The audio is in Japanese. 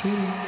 True.